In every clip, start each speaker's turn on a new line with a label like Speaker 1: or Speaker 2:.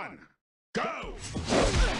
Speaker 1: one, go!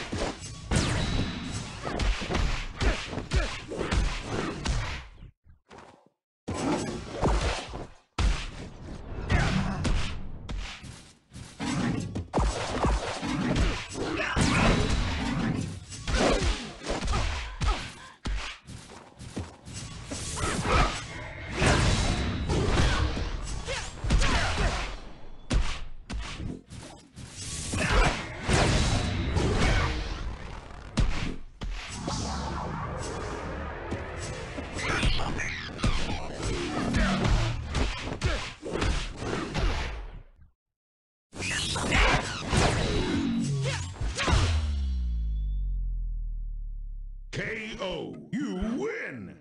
Speaker 1: KO. You win!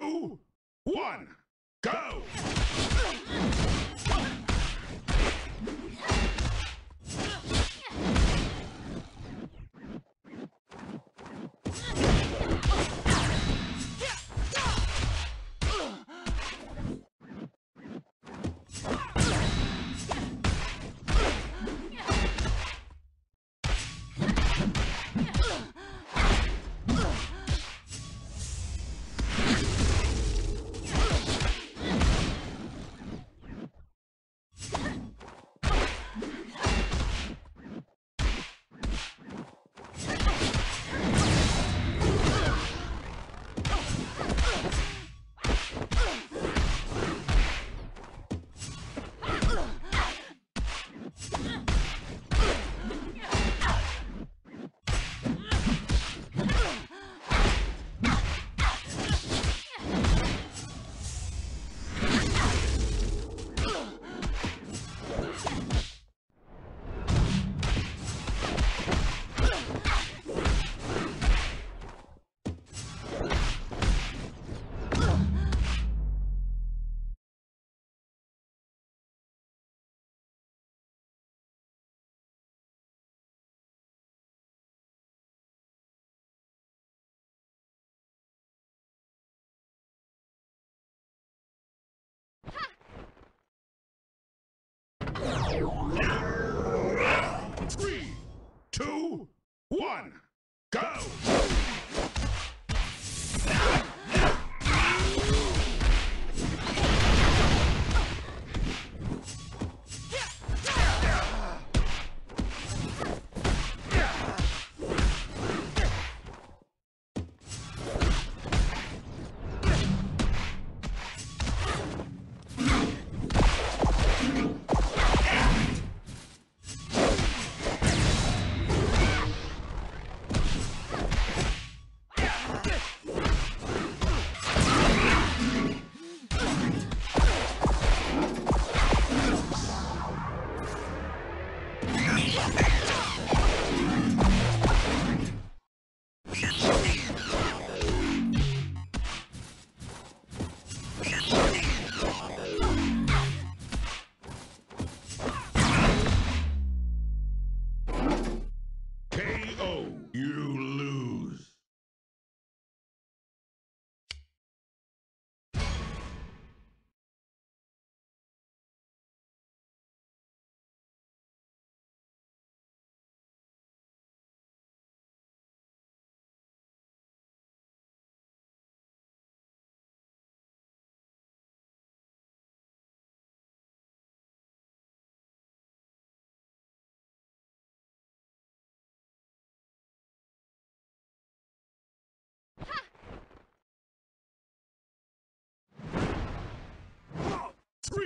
Speaker 1: Two, one, go!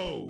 Speaker 1: KO.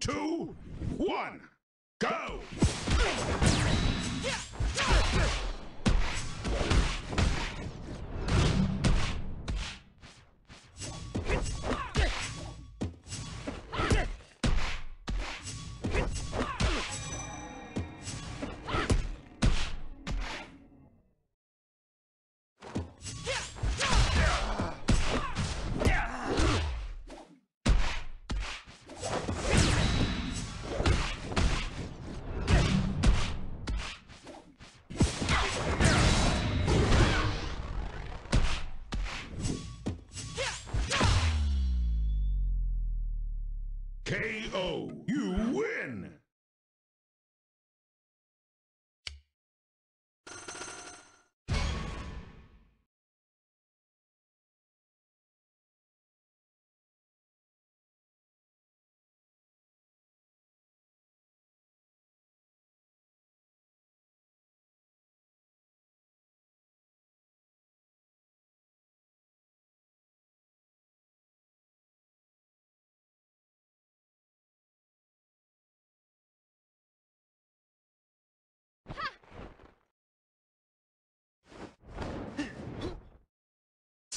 Speaker 1: Two, one, go! KO.